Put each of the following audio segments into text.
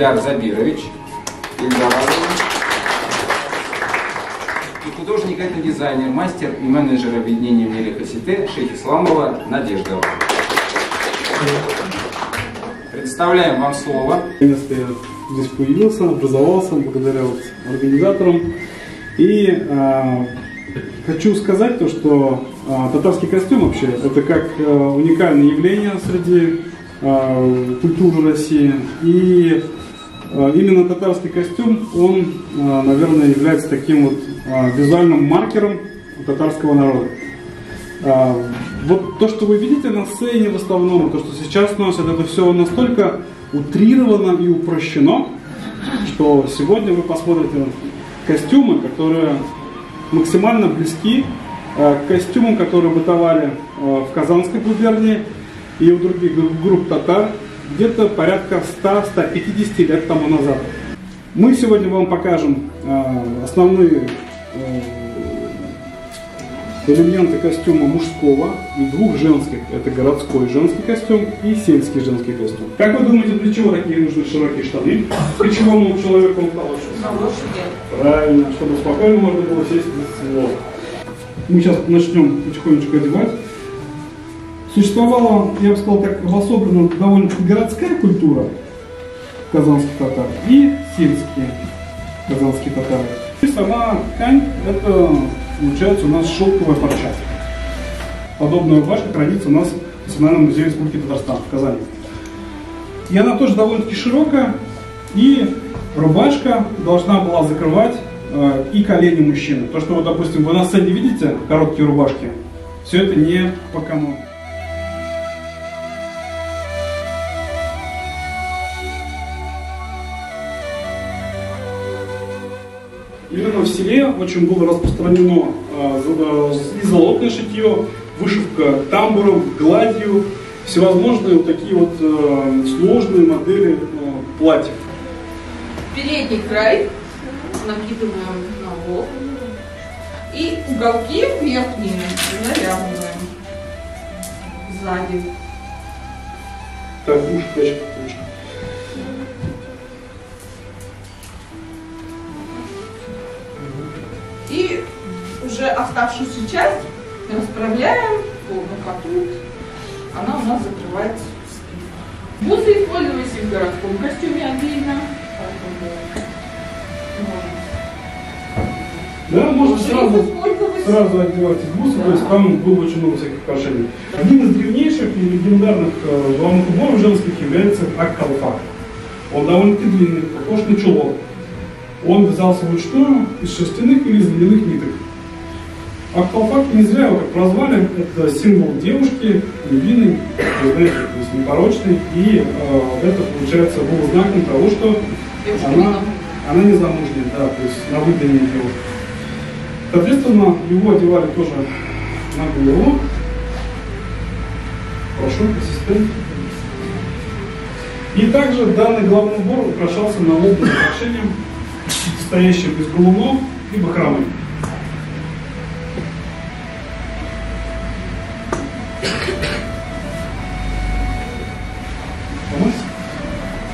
Ильдар Забирович. Ильдар И художник это дизайнер, мастер и менеджер объединения в мире Хасите Шейх Исламова. Представляем вам слово. Наконец-то я здесь появился, образовался благодаря вот организаторам. И э, хочу сказать то, что э, татарский костюм вообще это как э, уникальное явление среди э, культуры России. И именно татарский костюм, он, э, наверное, является таким вот э, визуальным маркером татарского народа. А, вот то, что вы видите на сцене в основном, то, что сейчас носят, это все настолько утрировано и упрощено, что сегодня вы посмотрите костюмы, которые максимально близки к костюмам, которые бытовали в Казанской губернии и у других групп татар где-то порядка 100-150 лет тому назад. Мы сегодня вам покажем э, основные элементы костюма мужского и двух женских. Это городской женский костюм и сельский женский костюм. Как вы думаете, для чего такие нужны широкие штаны? Плечевому человеку Правильно, чтобы спокойно можно было сесть без всего. Мы сейчас начнем потихонечку одевать. Существовала, я бы сказал так, обособлена довольно-таки городская культура казанских татар и сельские казанские татары. И сама ткань это получается у нас шелковая парча. Подобная рубашка хранится у нас в Национальном музее Республики Татарстан в Казани. И она тоже довольно-таки широкая, и рубашка должна была закрывать э, и колени мужчины. То, что вот, допустим, вы на сцене видите короткие рубашки, все это не по канону. Именно в селе очень было распространено э, и золотное шитье, вышивка тамбуром, гладью, всевозможные вот такие вот э, сложные модели э, платьев. Передний край накидываем на лоб. И уголки верхние наряживаем сзади. Так, ушко, И уже оставшуюся часть расправляем, словно катут. Она у нас закрывается спину. Бусы использовались и в городском костюме отдельно. Да, можно сразу, сразу одевать бусы, то есть там было очень много всяких украшений. Одним из древнейших и легендарных э, главных уборов женских является аккалфак. Он довольно-таки длинный, похож на чулок. Он взялся вручную из шерстяных или из льняных ниток. А колпак не зря его так прозвали, это символ девушки, невинной, знаете, то есть непорочной, и э, это, получается, был знаком того, что она, она не замужняя, да, то есть на выдании девушки. Соответственно, его одевали тоже на голову. Прошу, ассистент. И также данный главный убор украшался налобным украшением стоящим без галунов, либо храмами.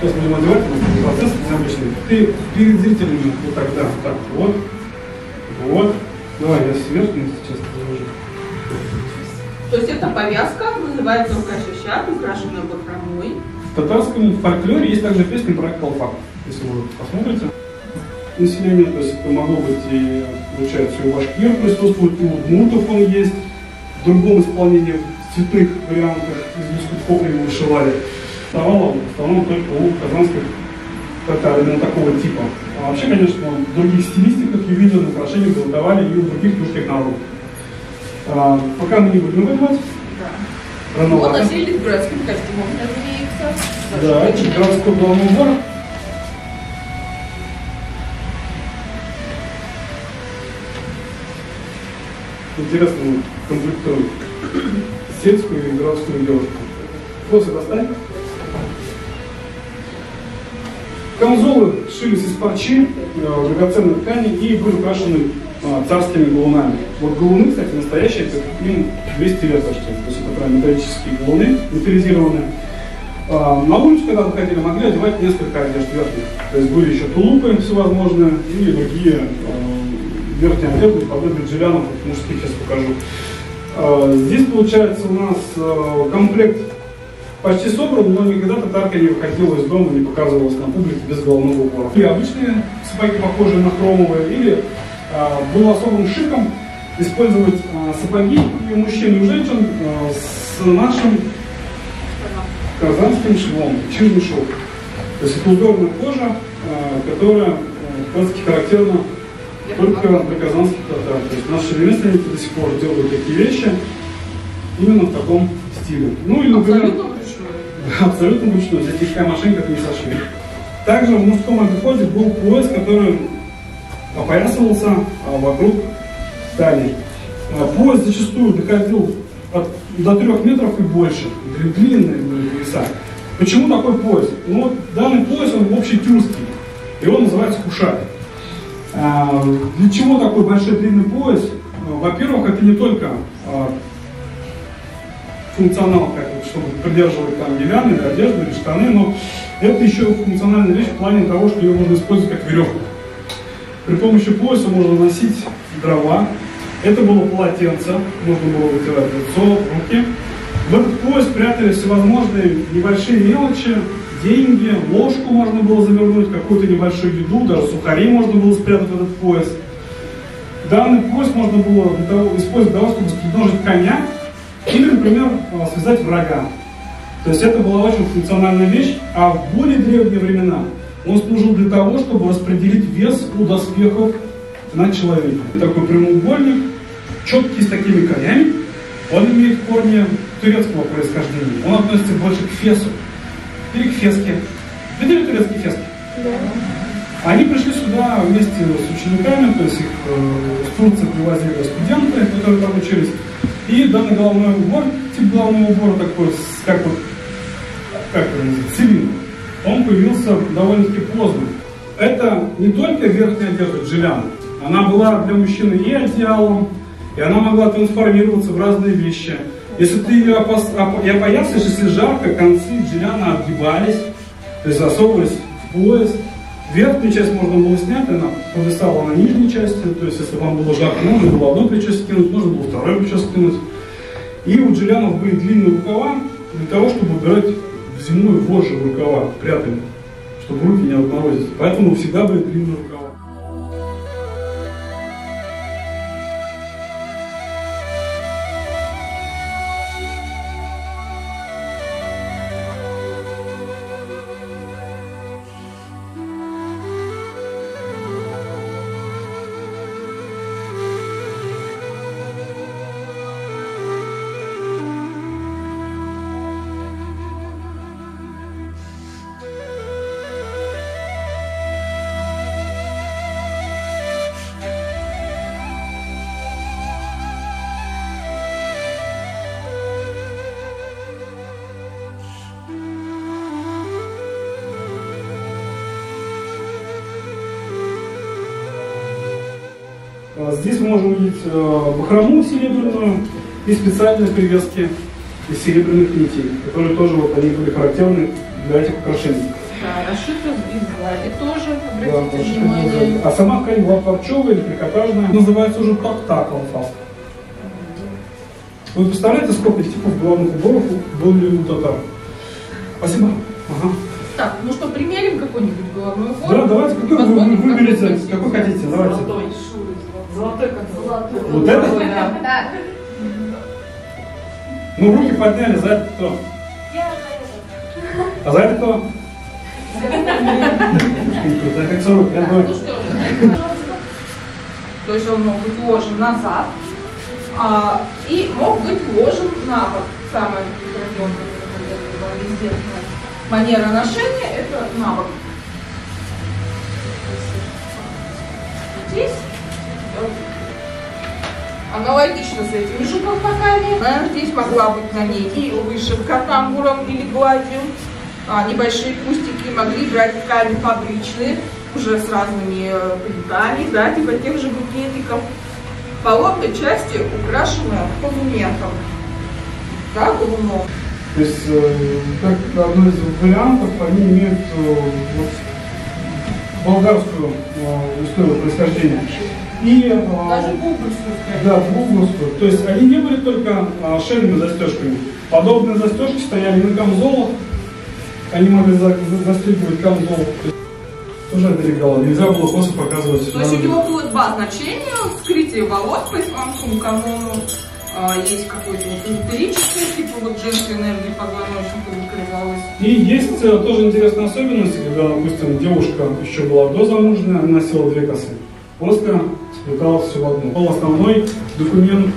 Сейчас будем одевать процесс необычный. Ты перед зрителями вот так, да, так, вот, вот. Давай, я сверху сейчас положу. То есть это повязка, называется укашищат, украшенная бахромой. В татарском фольклоре есть также песня про колпак. Если вы посмотрите населения, то есть это могло быть и, получается, и у башкир присутствует, и у удмуртов он есть, в другом исполнении, в цветных вариантах из лискутков его вышивали. Вставало в основном только у казанских татар, именно такого типа. А вообще, конечно, в других стилистиках ювелирных украшений изготовали и у других русских народов. А, пока мы не будем выдавать. Да. Вот носили городским костюмом. Да, городской главный убор. Интересно комплектуют сельскую и городскую девушку. Косы достань. Камзолы шились из парчи, э, драгоценной ткани и были украшены э, царскими галунами. Вот галуны, кстати, настоящие, это им 200 лет почти. То есть это прям металлические галуны, металлизированные. А, На улицу, когда выходили, могли одевать несколько одежд верхних. То есть были еще тулупы всевозможные и другие верхние одежды, подобные джелянов, мужских сейчас покажу. А, Здесь получается у нас э, комплект почти собран, но никогда татарка не выходила из дома, не показывалась на публике без головного убора. И обычные сапоги, похожие на хромовые, или а, было особым шиком использовать а, сапоги и мужчин, и женщин с нашим казанским швом, чижный шов. То есть это узорная кожа, которая как раз характерна только для казанских татар. То есть наши ремесленники до сих пор делают такие вещи именно в таком стиле. Ну или, например, Абсолютно вручную. абсолютно вручную, здесь никакая машинка не сошли. Также в мужском обиходе был пояс, который опоясывался а, вокруг талии. А, Пояс зачастую доходил от- до трех метров и больше. Дли- Длинные были пояса. Почему такой пояс? Ну, вот данный пояс, он общий тюркский. И он называется кушак. А, Для чего такой большой длинный пояс? А, Во-первых, это не только а, функционал, чтобы придерживать там или одежду, или штаны, но это еще функциональная вещь в плане того, что ее можно использовать как веревку. При помощи пояса можно носить дрова. Это было полотенце, можно было вытирать лицо, руки. В этот пояс прятали всевозможные небольшие мелочи, деньги, ложку можно было завернуть, какую-то небольшую еду, даже сухари можно было спрятать в этот пояс. Данный пояс можно было для того, использовать для того, чтобы спидножить коня или, например, э, связать врага. То есть это была очень функциональная вещь, а в более древние времена он служил для того, чтобы распределить вес у доспехов на человека. Такой прямоугольник, четкий с такими краями, он имеет корни турецкого происхождения. Он относится больше к фесу или к феске. Видели турецкие фески? Они пришли сюда вместе с учениками, то есть их э, с Турции привозили студенты, которые там учились. И данный головной убор, тип головного убора такой, как вот, как это называется, цилиндр, он появился довольно-таки поздно. Это не только верхняя одежда джеляна, она была для мужчины и одеялом, и она могла трансформироваться в разные вещи. Если ты ее опас- оп- и если жарко, концы джеляна отгибались, то есть засовывались в пояс. Верхнюю часть можно было снять, она повисала на нижней части, то есть если вам было жарко, можно было одно плечо скинуть, можно было второе плечо скинуть. И у джелянов были длинные рукава для того, чтобы убирать зимой вожжи в рукава, прятали, чтобы руки не отморозить. Поэтому всегда были длинные рукава. Здесь мы можем увидеть э, бахрому серебряную и специальные привески из серебряных нитей, которые тоже вот они были характерны для этих украшений. Да, расшито из глади тоже, Да, обратите что внимание. А сама ткань была парчевая или трикотажная. Называется уже так-так алфас. Вы представляете, сколько типов головных уборов были у татар? Спасибо. Ага. Так, ну что, примерим какой-нибудь головной убор? Да, давайте, какой вы вы выберете, какой хотите, давайте. Золотой как золотой. Вот это? Да. Ну, руки подняли, за это кто? А за это кто? За как 40, я же. То есть он мог быть ложен назад а, и мог быть ложен на бок. Самая традиционная, манера ношения – это на бок. Аналогично с этими же колпаками. Да, Здесь могла быть на ней и вышивка тамбуром или гладью. А, небольшие кустики могли брать ткани фабричные, уже с разными э, принтами, да, типа тех же букетиков. По лобной части украшенная позументом, да, галуном. То есть, э, как одно из вариантов, они имеют э, вот, болгарскую историю происхождения. И, э, Даже скорее. да, бубновскую. То есть они не были только а, шейными застежками. Подобные застежки стояли на камзолах. Они могли за- за- застегивать камзол. Тоже это легало. Нельзя было просто показывать. То есть у него было два значения. Скрытие волос по исламскому канону. А, есть какой-то вот эзотерический, типа вот женская энергия позвоночника выкрывалась. И есть э, тоже интересная особенность, когда, допустим, девушка еще была дозамужняя, она носила две косы. После сплеталось все в одну. Был основной документ,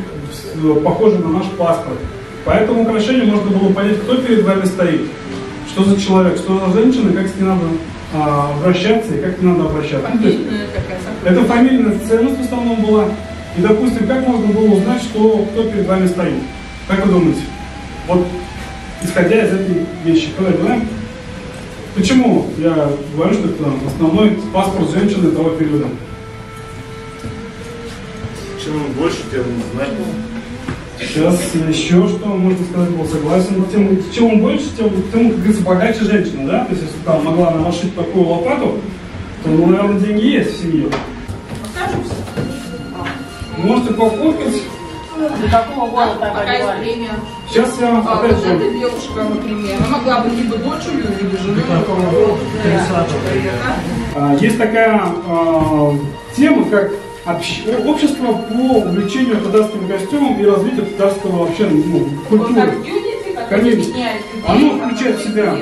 э, похожий на наш паспорт. По этому украшению можно было понять, кто перед вами стоит, что за человек, что за женщина, как с ней надо а, обращаться и как к ней надо обращаться. Фамильная сокровищница. это фамильная ценность в основном была. И, допустим, как можно было узнать, что, кто перед вами стоит? Как вы думаете? Вот, исходя из этой вещи, давай, давай. Почему я говорю, что это основной паспорт женщины того периода? Чем больше, тем знать. Сейчас еще что можно сказать, был согласен. Но тем, чем он больше, тем, тем как говорится, богаче женщина, да? То есть, если там могла она вошить такую лопату, то, ну, наверное, деньги есть в семье. Покажемся. Можете пофоткать. До какого время. Сейчас я А опять вот же... эта девушка, например, она могла быть либо дочерью, либо женой. А, Есть такая а, тема, как общ- общество по увлечению татарским костюмом и развитию татарского вообще ну, культуры. Конечно. Оно включает в себя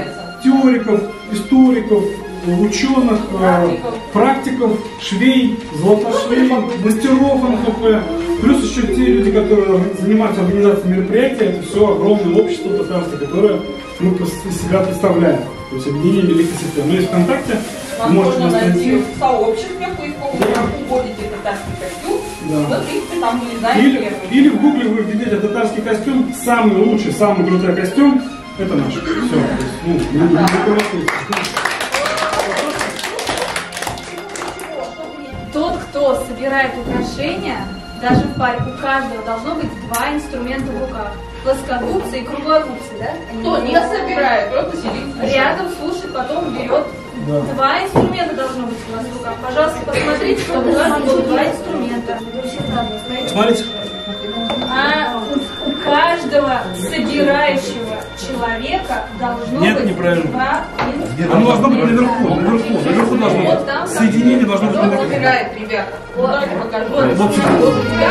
теориков, историков, ученых, э, практиков, швей, золотошвей, мастеров НХП, плюс еще те люди, которые занимаются организацией мероприятий, это все огромное общество татарское, которое мы из себя представляем. То есть объединение Великой Сети. Но есть ВКонтакте, Можете можно нас найти в сообществе поисковом, как вводите татарский костюм, Да. вы, Или, или в гугле вы введете татарский костюм, самый лучший, самый крутой костюм, это наш. Все. Ну, не- не рекомендуется. Тот, кто собирает украшения, даже в паре у каждого должно быть два инструмента в руках. Плоскогубцы и круглогубцы, да? Они Кто не собирает, просто сидит. Рядом слушает, потом берет. Да. Два инструмента должно быть у вас в руках. Пожалуйста, посмотрите, чтобы у вас было два инструмента. Смотрите. А у, у каждого собирающего человека должно Нет, быть неправильно. два инструмента. Оно должно быть наверху, наверху, наверху должно Вот быть. Соединение должно быть наверху. собирает, ребята? Вот. Покажу. Вот. Вот у тебя